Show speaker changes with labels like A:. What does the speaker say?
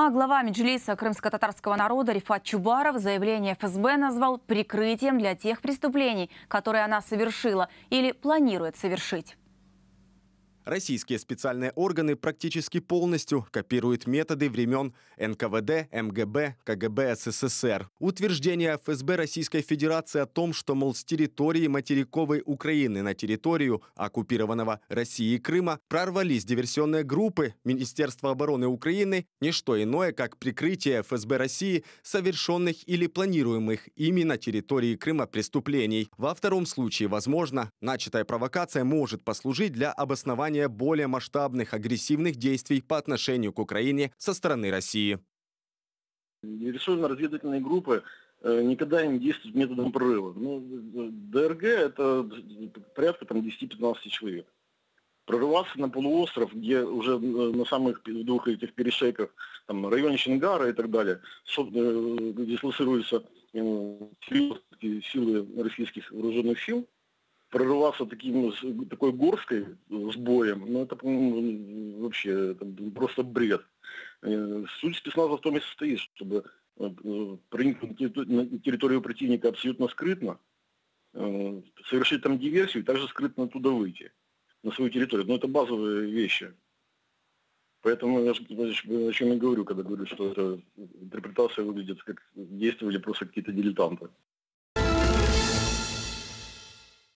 A: А глава Меджлиса крымско-татарского народа Рифат Чубаров заявление ФСБ назвал прикрытием для тех преступлений, которые она совершила или планирует совершить.
B: Российские специальные органы практически полностью копируют методы времен НКВД, МГБ, КГБ СССР. Утверждение ФСБ Российской Федерации о том, что, мол, с территории материковой Украины на территорию оккупированного России и Крыма прорвались диверсионные группы Министерства обороны Украины, не что иное, как прикрытие ФСБ России совершенных или планируемых ими на территории Крыма преступлений. Во втором случае, возможно, начатая провокация может послужить для обоснования планирования более масштабных агрессивных действий по отношению к Украине со стороны России.
C: Диверсионно-разведывательные группы э, никогда не действуют методом прорыва. Ну, ДРГ это порядка там, 10-15 человек. Прорываться на полуостров, где уже э, на самых двух этих перешейках, там, районе Шингара и так далее, э, дислоцируются силы российских вооруженных сил, прорываться таким, такой горской с боем, ну это, по-моему, вообще это просто бред. Э, суть спецназа в том и состоит, чтобы э, проникнуть на территорию противника абсолютно скрытно, э, совершить там диверсию и также скрытно оттуда выйти на свою территорию. Но это базовые вещи. Поэтому я о чем я говорю, когда говорю, что эта интерпретация выглядит как действовали просто какие-то дилетанты.